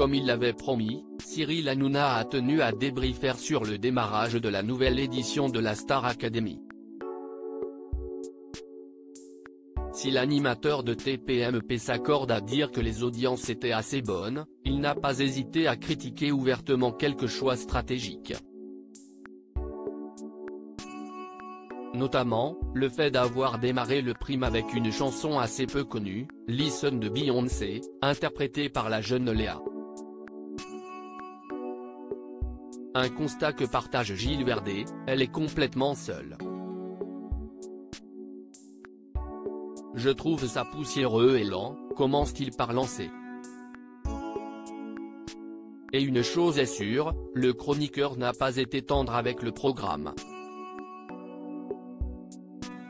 Comme il l'avait promis, Cyril Hanouna a tenu à débriefer sur le démarrage de la nouvelle édition de la Star Academy. Si l'animateur de TPMP s'accorde à dire que les audiences étaient assez bonnes, il n'a pas hésité à critiquer ouvertement quelques choix stratégiques. Notamment, le fait d'avoir démarré le prime avec une chanson assez peu connue, Listen de Beyoncé, interprétée par la jeune Léa. Un constat que partage Gilles Verdet, elle est complètement seule. Je trouve ça poussiéreux et lent, commence-t-il par lancer. Et une chose est sûre, le chroniqueur n'a pas été tendre avec le programme.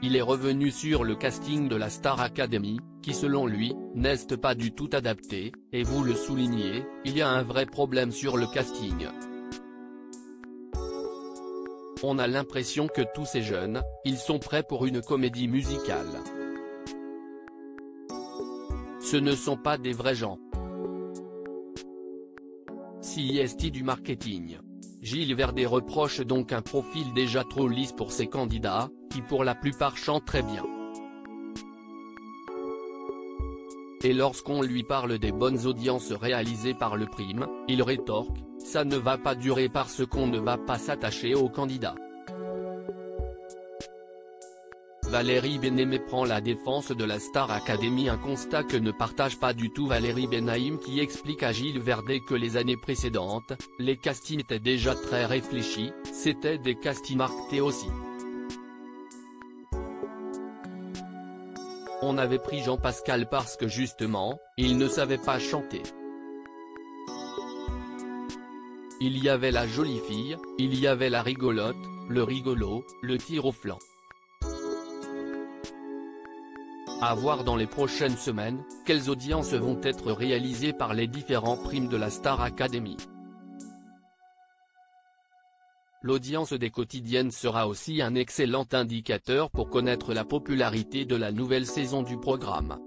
Il est revenu sur le casting de la Star Academy, qui selon lui, n'est pas du tout adapté, et vous le soulignez, il y a un vrai problème sur le casting. On a l'impression que tous ces jeunes, ils sont prêts pour une comédie musicale. Ce ne sont pas des vrais gens. CIST du marketing? Gilles Verdet reproche donc un profil déjà trop lisse pour ses candidats, qui pour la plupart chantent très bien. Et lorsqu'on lui parle des bonnes audiences réalisées par le prime, il rétorque, ça ne va pas durer parce qu'on ne va pas s'attacher aux candidats. Valérie Benémé prend la défense de la Star Academy un constat que ne partage pas du tout Valérie Benaïm qui explique à Gilles Verdet que les années précédentes, les castings étaient déjà très réfléchis, c'était des castings marqués aussi. On avait pris Jean-Pascal parce que justement, il ne savait pas chanter. Il y avait la jolie fille, il y avait la rigolote, le rigolo, le tir au flanc. À voir dans les prochaines semaines, quelles audiences vont être réalisées par les différents primes de la Star Academy. L'audience des quotidiennes sera aussi un excellent indicateur pour connaître la popularité de la nouvelle saison du programme.